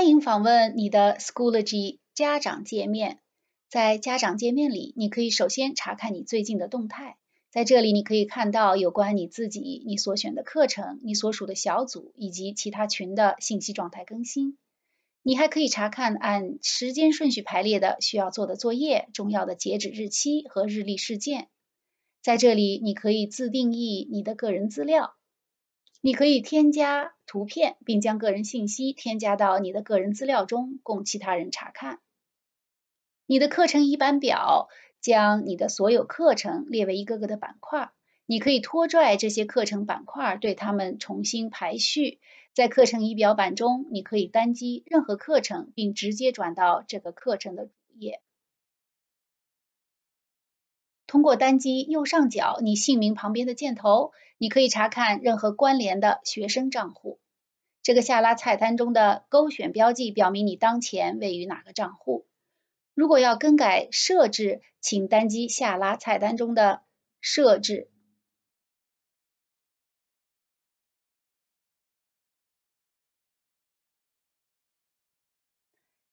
欢迎访问你的 Schoology 家长界面。在家长界面里，你可以首先查看你最近的动态。在这里，你可以看到有关你自己、你所选的课程、你所属的小组以及其他群的信息状态更新。你还可以查看按时间顺序排列的需要做的作业、重要的截止日期和日历事件。在这里，你可以自定义你的个人资料。你可以添加图片，并将个人信息添加到你的个人资料中，供其他人查看。你的课程仪板表。将你的所有课程列为一个个的板块，你可以拖拽这些课程板块，对它们重新排序。在课程仪表板中，你可以单击任何课程，并直接转到这个课程的主页。通过单击右上角你姓名旁边的箭头，你可以查看任何关联的学生账户。这个下拉菜单中的勾选标记表明你当前位于哪个账户。如果要更改设置，请单击下拉菜单中的设置，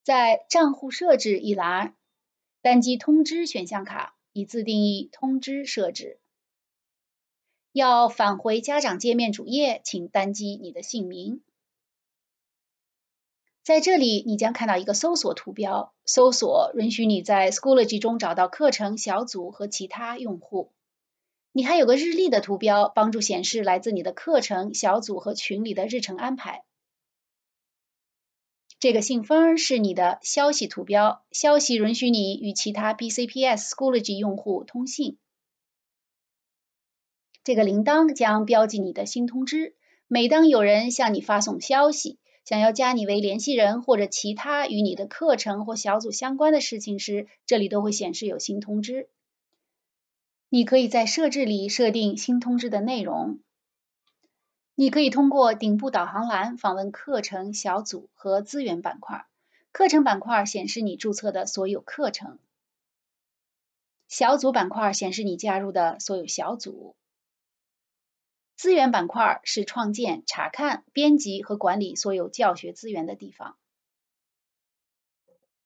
在账户设置一栏，单击通知选项卡，以自定义通知设置。要返回家长界面主页，请单击你的姓名。在这里，你将看到一个搜索图标，搜索允许你在 Schoology 中找到课程、小组和其他用户。你还有个日历的图标，帮助显示来自你的课程、小组和群里的日程安排。这个信封是你的消息图标，消息允许你与其他 BCPS Schoology 用户通信。这个铃铛将标记你的新通知，每当有人向你发送消息。想要加你为联系人或者其他与你的课程或小组相关的事情时，这里都会显示有新通知。你可以在设置里设定新通知的内容。你可以通过顶部导航栏访问课程、小组和资源板块。课程板块显示你注册的所有课程，小组板块显示你加入的所有小组。资源板块是创建、查看、编辑和管理所有教学资源的地方。